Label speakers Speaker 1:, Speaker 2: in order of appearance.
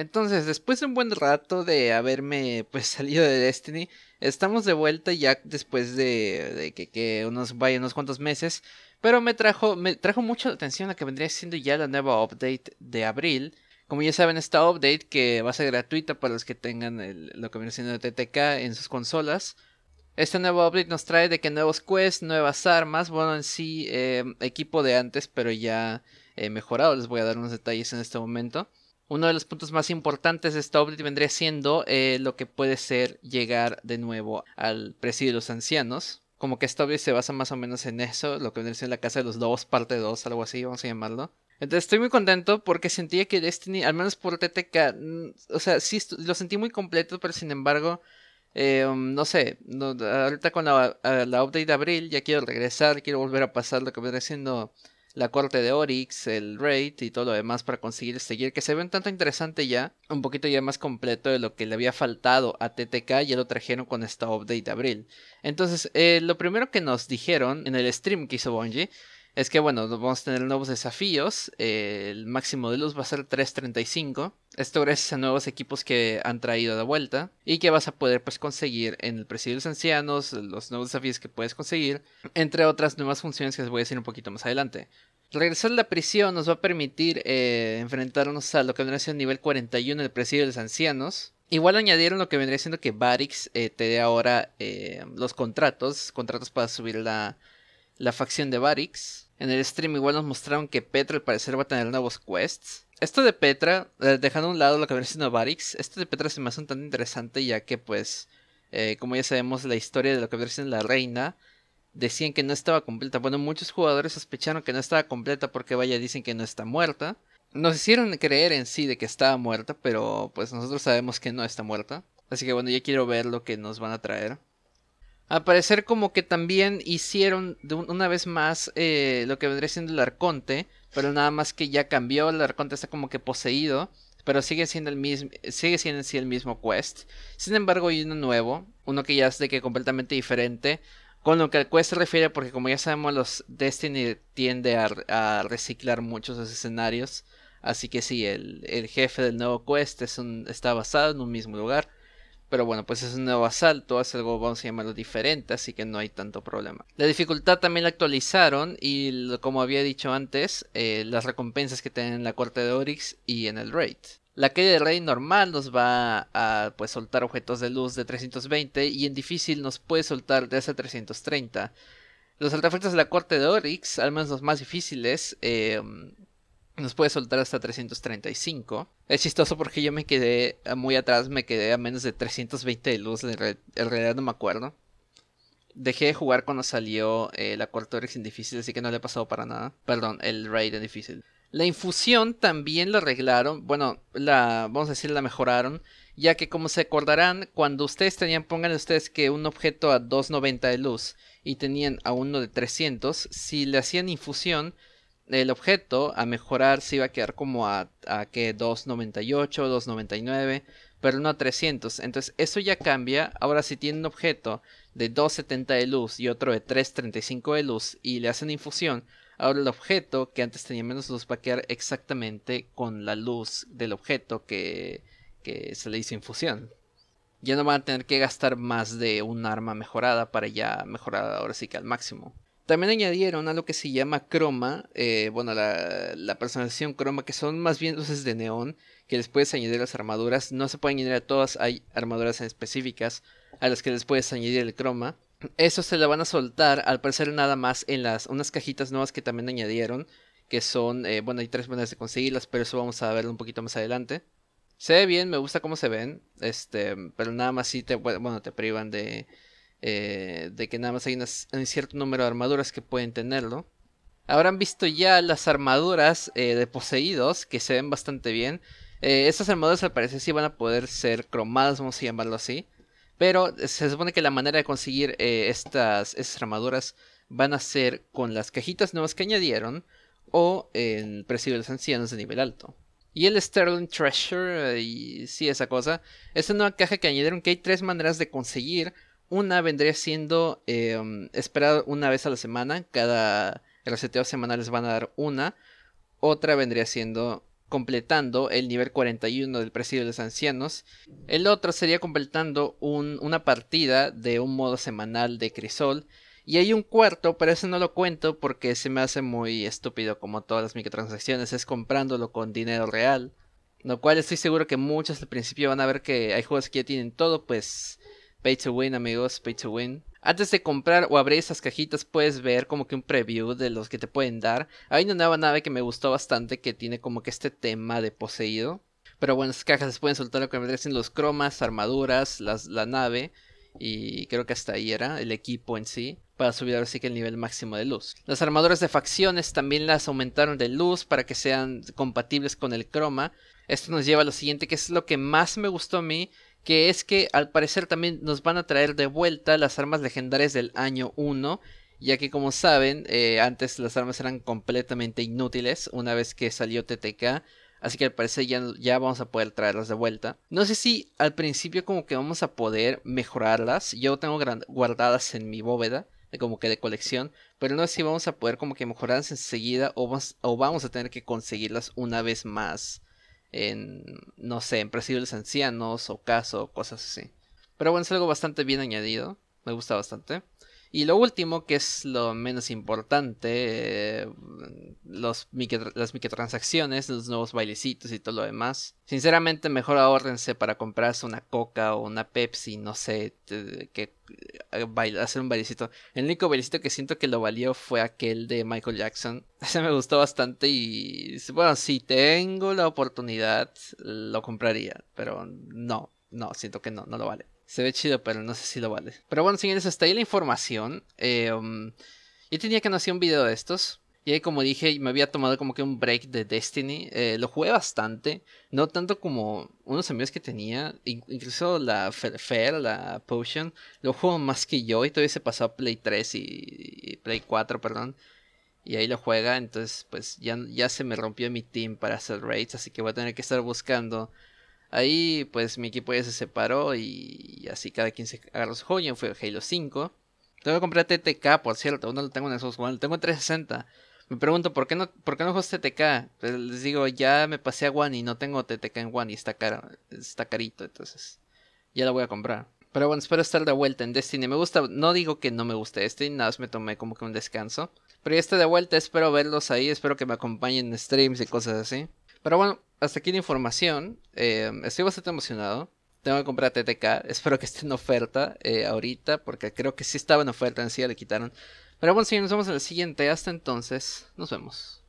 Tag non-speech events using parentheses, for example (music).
Speaker 1: Entonces, después de un buen rato de haberme pues (laughs) salido de Destiny, estamos de vuelta ya después de, que, unos vaya unos cuantos meses. Pero me trajo, me trajo mucha atención la que vendría siendo ya la nueva update de abril. Como ya saben, esta update que va a ser gratuita para los que tengan lo que viene siendo de TTK en sus consolas. Esta nueva update nos trae de que nuevos quests, nuevas armas, bueno en sí eh, equipo de antes pero ya eh, mejorado, les voy a dar unos detalles en este momento. Uno de los puntos más importantes de esta update vendría siendo eh, lo que puede ser llegar de nuevo al presidio de los ancianos. Como que esta update se basa más o menos en eso, lo que vendría siendo la casa de los lobos parte 2, algo así, vamos a llamarlo. Entonces estoy muy contento porque sentía que Destiny, al menos por TTK, mm, o sea, sí lo sentí muy completo, pero sin embargo eh, um, no sé, ahorita con la, update de abril ya quiero regresar, quiero volver a pasar lo que viene siendo la corte de Oryx, el raid y todo lo demás para conseguir este gear que se ve un tanto interesante ya, un poquito ya más completo de lo que le había faltado a TTK, ya lo trajeron con esta update de abril. Entonces, eh, lo primero que nos dijeron en el stream que hizo Bungie es que bueno, vamos a tener nuevos desafíos. el máximo de luz va a ser 335. Esto gracias a nuevos equipos que han traído de vuelta. Y que vas a poder pues conseguir en el presidio de los ancianos. Los nuevos desafíos que puedes conseguir. Entre otras nuevas funciones que les voy a decir un poquito más adelante. Regresar a la prisión nos va a permitir eh, enfrentarnos a lo que vendría siendo nivel 41 del presidio de los ancianos. Igual añadieron lo que vendría siendo que Barix eh, te dé ahora eh, los contratos. Contratos para subir la la facción de Varix. En el stream igual nos mostraron que Petra al parecer va a tener nuevos quests. Esto de Petra, eh, dejando a un lado lo que viene siendo Varix, esto de Petra se me hace un tan interesante ya que pues, eh, como ya sabemos, la historia de lo que viene siendo la reina, decían que no estaba completa. Bueno, muchos jugadores sospecharon que no estaba completa porque vaya, dicen que no está muerta. Nos hicieron creer en sí de que estaba muerta, pero pues nosotros sabemos que no está muerta. Así que bueno, ya quiero ver lo que nos van a traer. Al parecer como que también hicieron de una vez más eh, lo que vendría siendo el arconte, pero nada más que ya cambió, el arconte está como que poseído, pero sigue siendo el mismo, sigue siendo sí el mismo quest. Sin embargo hay uno nuevo, uno que ya es de que completamente diferente, con lo que el quest se refiere, porque como ya sabemos los Destiny tiende a, reciclar muchos de escenarios, así que sí, el, jefe del nuevo quest está basado en un mismo lugar. Pero bueno, pues es un nuevo asalto, es algo, vamos a llamarlo diferente, así que no hay tanto problema. La dificultad también la actualizaron y como había dicho antes, eh, las recompensas que tienen en la corte de Oryx y en el raid. La calle de raid normal nos va a pues soltar objetos de luz de 320 y en difícil nos puede soltar de hasta 330. Los artefactos de la corte de Oryx, al menos los más difíciles, eh, nos puede soltar hasta 335. Es chistoso porque yo me quedé muy atrás, me quedé a menos de 320 de luz, en realidad no me acuerdo. Dejé de jugar cuando salió eh, la Cortorex en difícil, así que no le ha pasado para nada. Perdón, el raid en difícil. La infusión también la arreglaron, bueno, la, vamos a decir, la mejoraron, ya que como se acordarán, cuando ustedes tenían, pongan ustedes que un objeto a 290 de luz y tenían a uno de 300, si le hacían infusión, el objeto a mejorar se iba a quedar como a, a que 298, 299, pero no a 300. Entonces eso ya cambia. Ahora si tiene un objeto de 270 de luz y otro de 335 de luz y le hacen infusión, ahora el objeto que antes tenía menos luz va a quedar exactamente con la luz del objeto que, que se le hizo infusión. Ya no van a tener que gastar más de un arma mejorada para ya mejorar ahora sí que al máximo. También añadieron algo que se llama croma, eh, bueno, la, personalización croma, que son más bien luces de neón, que les puedes añadir las armaduras. No se pueden añadir a todas, hay armaduras específicas a las que les puedes añadir el croma. Eso se lo van a soltar, al parecer nada más, en las unas cajitas nuevas que también añadieron, que son, eh, bueno, hay tres maneras de conseguirlas, pero eso vamos a verlo un poquito más adelante. Se ve bien, me gusta cómo se ven, este, pero nada más si te, bueno, te privan de eh, de que nada más hay un cierto número de armaduras que pueden tenerlo. Habrán visto ya las armaduras eh, de poseídos que se ven bastante bien. Eh, estas armaduras al parecer sí van a poder ser cromadas, vamos a llamarlo así. Pero se supone que la manera de conseguir estas, estas armaduras van a ser con las cajitas nuevas que añadieron o en presidio de los ancianos de nivel alto. Y el Sterling Treasure, y sí, esa cosa, es una nueva caja que añadieron que hay tres maneras de conseguir una vendría siendo eh, esperar una vez a la semana. Cada reseteo semanal les van a dar una. Otra vendría siendo completando el nivel 41 del Presidio de los Ancianos. El otro sería completando una partida de un modo semanal de Crisol. Y hay un cuarto, pero ese no lo cuento porque se me hace muy estúpido como todas las microtransacciones, es comprándolo con dinero real. Lo cual estoy seguro que muchos al principio van a ver que hay juegos que ya tienen todo, pues pay to win amigos, pay to win. Antes de comprar o abrir esas cajitas puedes ver como que un preview de los que te pueden dar. Hay una nueva nave que me gustó bastante que tiene como que este tema de poseído. Pero bueno, esas cajas se pueden soltar lo que me dicen los cromas, armaduras, las, la nave. Y creo que hasta ahí era el equipo en sí. Para subir ahora sí que el nivel máximo de luz. Las armaduras de facciones también las aumentaron de luz para que sean compatibles con el croma. Esto nos lleva a lo siguiente que es lo que más me gustó a mí que es que al parecer también nos van a traer de vuelta las armas legendarias del año 1, ya que como saben, eh, antes las armas eran completamente inútiles una vez que salió TTK, así que al parecer ya, ya vamos a poder traerlas de vuelta. No sé si al principio como que vamos a poder mejorarlas, yo tengo guardadas en mi bóveda, como que de colección, pero no sé si vamos a poder como que mejorarlas enseguida o o vamos a tener que conseguirlas una vez más en, no sé, en presidios ancianos o caso, cosas así. Pero bueno, es algo bastante bien añadido, me gusta bastante. Y lo último, que es lo menos importante, eh, las microtransacciones, los nuevos bailecitos y todo lo demás. Sinceramente, mejor ahorrense para comprarse una coca o una Pepsi, no sé, que eh, hacer un bailecito. El único bailecito que siento que lo valió fue aquel de Michael Jackson. (laughs) Ese me gustó bastante y, bueno, si tengo la oportunidad, lo compraría. Pero no, no, siento que no, no lo vale. Se ve chido, pero no sé si lo vale. Pero bueno, señores, hasta ahí la información. Eh, um, yo tenía que no hacer un video de estos. Ahí, como dije, me había tomado como que un break de Destiny. Eh, lo jugué bastante. No tanto como unos amigos que tenía. Incluso la Fair, la Potion. Lo juego más que yo. Y todavía se pasó a Play 3 y, Play 4, perdón. Y ahí lo juega. Entonces, pues ya, ya se me rompió mi team para hacer raids. Así que voy a tener que estar buscando Ahí pues mi equipo ya se separó y, así cada quien se agarró su joya. Fue Halo 5. Tengo que comprar TTK, por cierto. Aún no lo tengo en esos One, lo tengo en 360. Me pregunto, ¿por qué no, por qué no juego TTK? Pues les digo, ya me pasé a One y no tengo TTK en One y está, caro, está carito, entonces ya lo voy a comprar. Pero bueno, espero estar de vuelta en Destiny. Me gusta, no digo que no me guste Destiny, nada más me tomé como que un descanso. Pero ya estoy de vuelta, espero verlos ahí, espero que me acompañen en streams y cosas así. Pero bueno, hasta aquí la información. Eh, estoy bastante emocionado. Tengo que comprar TTK. (laughs) Espero que esté en oferta eh, ahorita. Porque creo que sí estaba en oferta. En sí ya le quitaron. Pero bueno, si nos vemos en el siguiente. Hasta entonces. Nos vemos.